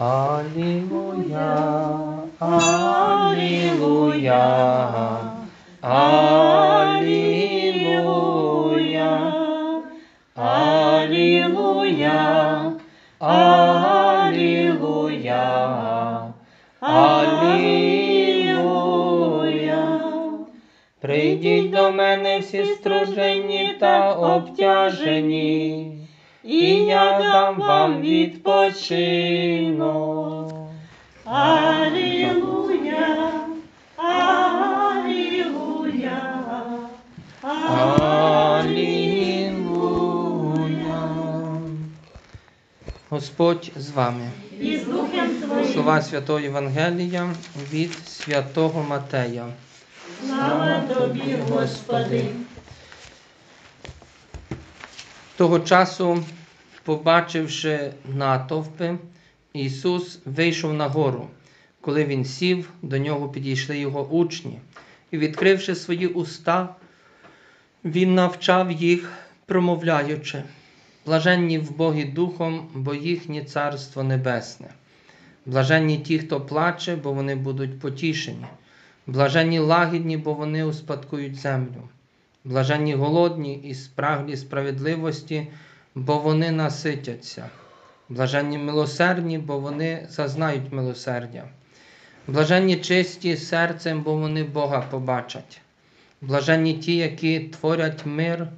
Алілуя, Алілуя, Алілуя, Алілуя, Алілуя, Алілуя. Прийдіть до мене всі струджені та обтяжені, і я дам вам відпочинок. Алілуя, Алілуя, Алілуя. Господь з вами. і з Духом Твоїм. Слова Святого Євангелія від святого Матея. Слава Тобі, Господи. Того часу, побачивши натовпи, Ісус вийшов на гору. Коли він сів, до нього підійшли його учні, і, відкривши свої уста, він навчав їх, промовляючи: Блаженні в Богі Духом, бо їхнє Царство Небесне. Блаженні ті, хто плаче, бо вони будуть потішені. Блаженні лагідні, бо вони успадкують землю. Блаженні голодні і спраглі справедливості, бо вони наситяться. Блаженні милосердні, бо вони зазнають милосердя. Блаженні чисті серцем, бо вони Бога побачать. Блаженні ті, які творять мир,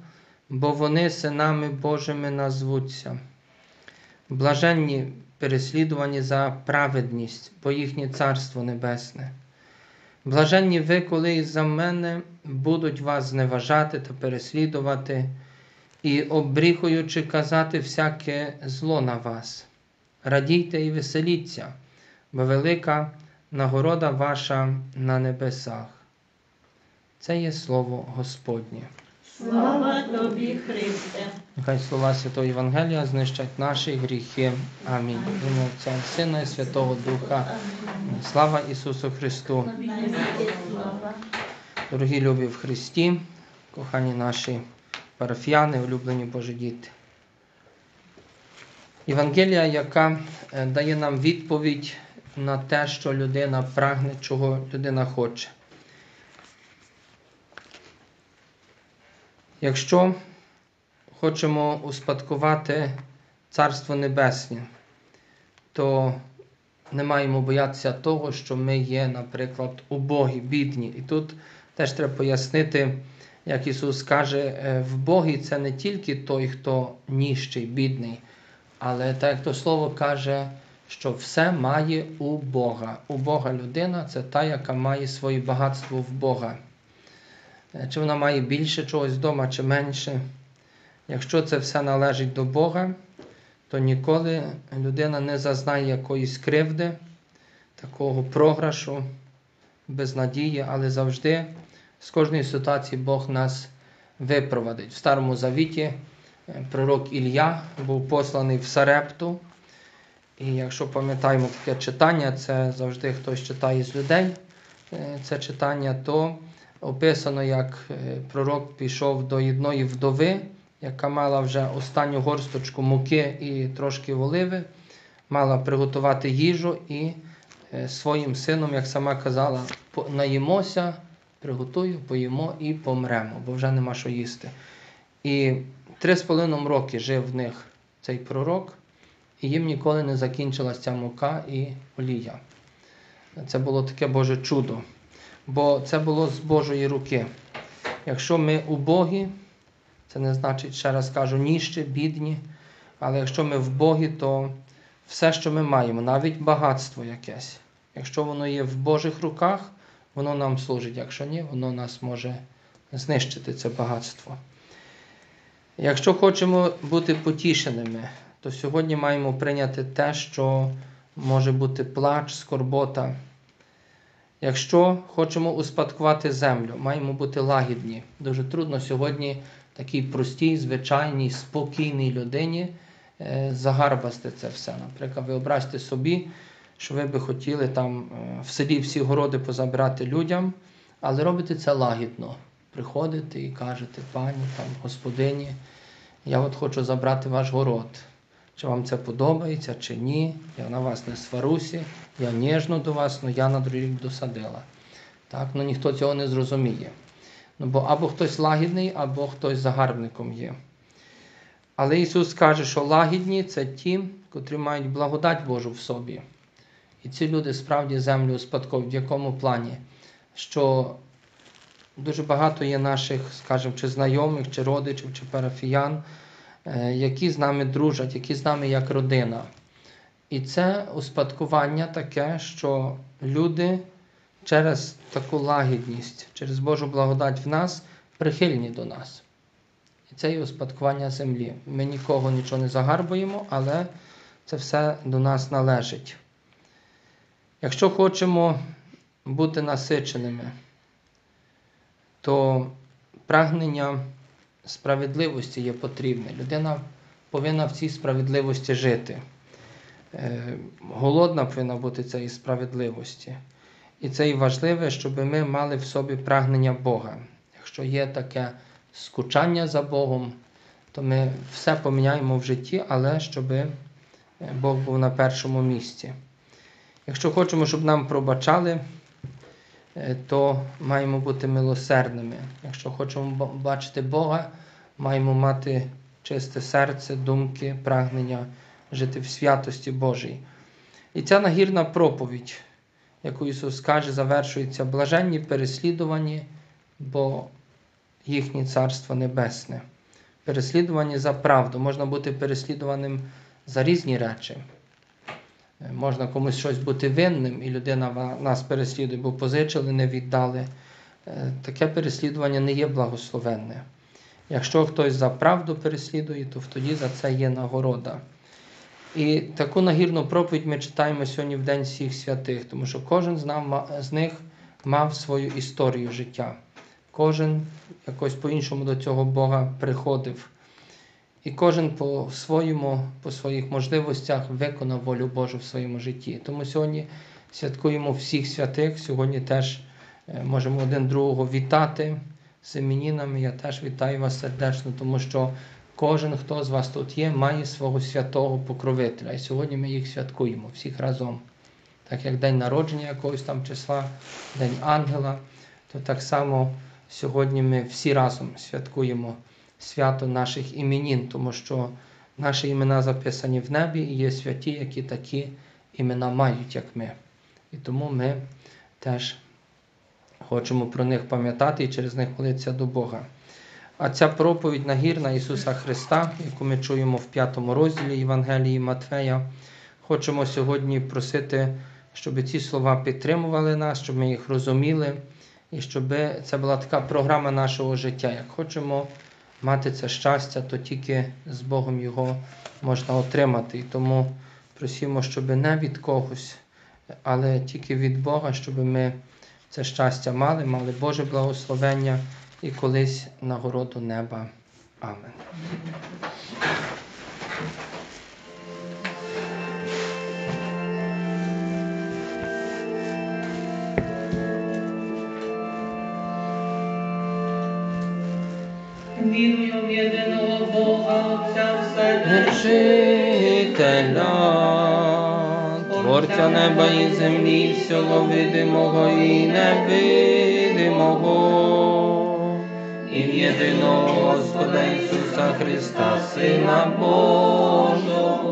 бо вони синами Божими назвуться. Блаженні переслідувані за праведність, бо їхнє Царство Небесне. Блаженні ви, коли із-за мене будуть вас зневажати та переслідувати, і обріхуючи казати всяке зло на вас. Радійте і веселіться, бо велика нагорода ваша на небесах. Це є слово Господнє. Слава Тобі, Христе. Нехай слова Святого Євангелія знищать наші гріхи. Амінь. Ім'я Отця і Сина і Святого Духа. Слава Ісусу Христу! Дорогі любі в Христі, кохані наші парафіяни, улюблені Божі діти. Євангелія, яка е, дає нам відповідь на те, що людина прагне, чого людина хоче. Якщо хочемо успадкувати Царство Небесне, то не маємо боятися того, що ми є, наприклад, убогі, бідні. І тут теж треба пояснити, як Ісус каже, е, в Богі це не тільки той, хто ніщий, бідний, але так як то слово каже, що все має у Бога. У Бога людина це та, яка має своє багатство в Бога. Е, Чи вона має більше чогось вдома, чи менше. Якщо це все належить до Бога, то ніколи людина не зазнає якоїсь кривди, такого програшу, безнадії, але завжди з кожної ситуації Бог нас випровадить. В Старому Завіті е, пророк Ілля був посланий в Сарепту. І якщо пам'ятаємо таке читання, це завжди хтось читає з людей е, це читання, то описано, як е, пророк пішов до одної вдови, яка мала вже останню горсточку муки і трошки оливи, мала приготувати їжу і е, своїм сином, як сама казала, «По- наїмося, приготую, поїмо і помремо, бо вже нема що їсти. І три з половиною роки жив в них цей пророк, і їм ніколи не закінчилася ця мука і олія. Це було таке Боже чудо, бо це було з Божої руки. Якщо ми убогі, це не значить, ще раз кажу, ніжче, бідні. Але якщо ми в Богі, то все, що ми маємо, навіть багатство якесь, якщо воно є в Божих руках, воно нам служить. Якщо ні, воно нас може знищити це багатство. Якщо хочемо бути потішеними, то сьогодні маємо прийняти те, що може бути плач, скорбота. Якщо хочемо успадкувати землю, маємо бути лагідні. Дуже трудно сьогодні такій простій, звичайній, спокійній людині е, загарбасти це все. Наприклад, ви образьте собі, що ви би хотіли там е, в селі всі городи позабирати людям, але робите це лагідно. Приходите і кажете, пані, там, господині, я от хочу забрати ваш город. Чи вам це подобається, чи ні. Я на вас не сварусі, я ніжно до вас, але я на другий рік досадила. Так? Ну, ніхто цього не зрозуміє. Ну, бо або хтось лагідний, або хтось загарбником є. Але Ісус каже, що лагідні це ті, котрі мають благодать Божу в собі. І ці люди справді землю успадковують. В якому плані? Що дуже багато є наших, скажімо, чи знайомих, чи родичів, чи парафіян, які з нами дружать, які з нами як родина. І це успадкування таке, що люди через таку лагідність, через Божу благодать в нас прихильні до нас. І це є успадкування землі. Ми нікого нічого не загарбуємо, але це все до нас належить. Якщо хочемо бути насиченими, то прагнення справедливості є потрібне. Людина повинна в цій справедливості жити. Е, Голодна повинна бути цієї справедливості. І це і важливе, щоб ми мали в собі прагнення Бога. Якщо є таке скучання за Богом, то ми все поміняємо в житті, але щоб Бог був на першому місці. Якщо хочемо, щоб нам пробачали, е, то маємо бути милосердними. Якщо хочемо бачити Бога, маємо мати чисте серце, думки, прагнення жити в святості Божій. І ця нагірна проповідь, яку Ісус каже, завершується блаженні переслідувані, бо їхнє Царство Небесне. Переслідувані за правду. Можна бути переслідуваним за різні речі. Можна комусь щось бути винним, і людина нас переслідує, бо позичили, не віддали. Е, Таке переслідування не є благословенне. Якщо хтось за правду переслідує, то тоді за це є нагорода. І таку нагірну проповідь ми читаємо сьогодні в День всіх святих, тому що кожен з них мав свою історію життя. Кожен якось по-іншому до цього Бога приходив. І кожен по своєму, по своїх можливостях виконав волю Божу в своєму житті. Тому сьогодні святкуємо всіх святих. Сьогодні теж е, можемо один другого вітати з іменінами. Я теж вітаю вас сердечно, тому що кожен, хто з вас тут є, має свого святого покровителя. І сьогодні ми їх святкуємо всіх разом. Так як день народження якогось там числа, День ангела, то так само сьогодні ми всі разом святкуємо свято наших іменін, тому що наші імена записані в небі і є святі, які такі імена мають, як ми. І тому ми теж хочемо про них пам'ятати і через них молитися до Бога. А ця проповідь нагірна Ісуса Христа, яку ми чуємо в п'ятому розділі Євангелії Матфея, хочемо сьогодні просити, щоб ці слова підтримували нас, щоб ми їх розуміли, і щоб це була така програма нашого життя. Як хочемо мати це щастя, то тільки з Богом його можна отримати. І тому просімо, щоб не від когось, але тільки від Бога, щоб ми це щастя мали, мали Боже благословення і колись нагороду неба. Амен. Вірую в єдиного Бога, Отця Вседержителя, Творця неба і землі, всього видимого і невидимого, і в єдиного Господа Ісуса Христа, Сина Божого,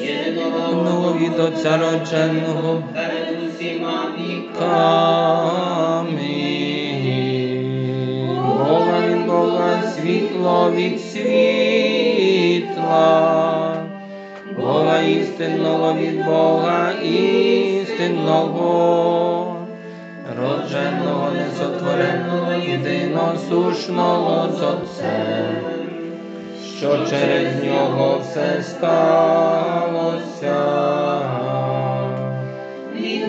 єдиного від Отця родженого перед усіма віками. Світло від світла, Бога істинного від Бога істинного, родженого, несотвореного, єдиносушного з Отцем, що через нього все сталося.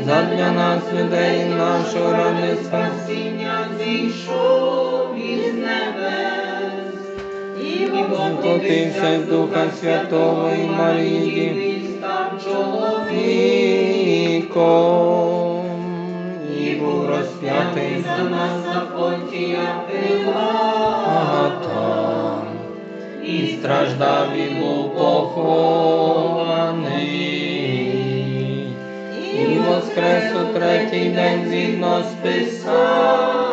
Задля нас, людей, нашого ради Спасіння зійшов із небес, воплотився з Духа Святого і Марії, чоловіком, і був розп'ятий за нас Понтія Пилата, і страждав і був похований, і воскрес у третій день згідно з Писанням,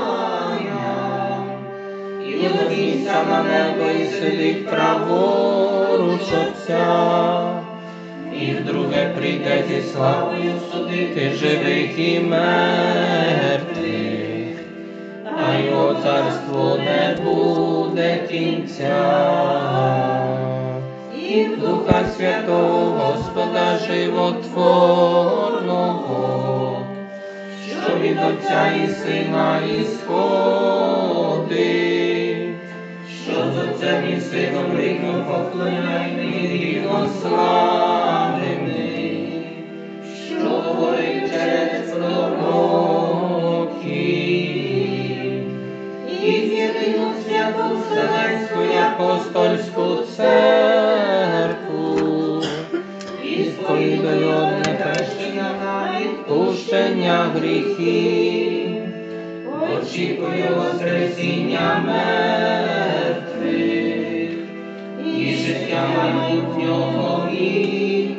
і вознісся на небо і сидить праворуч Отця, і вдруге прийде зі славою судити живих і мертвих, а його царство не буде кінця. І в Духа Святого Господа Животворного, що від Отця і Сина ісходить, Сином рівно поклоняйний, рівно славний, що говорить через пророків. І єдину святу Вселенську і апостольську церкву, і сповідаю одне хрещення на відпущення гріхів, очікую Воскресіння мертвих Czekałem w niewoli,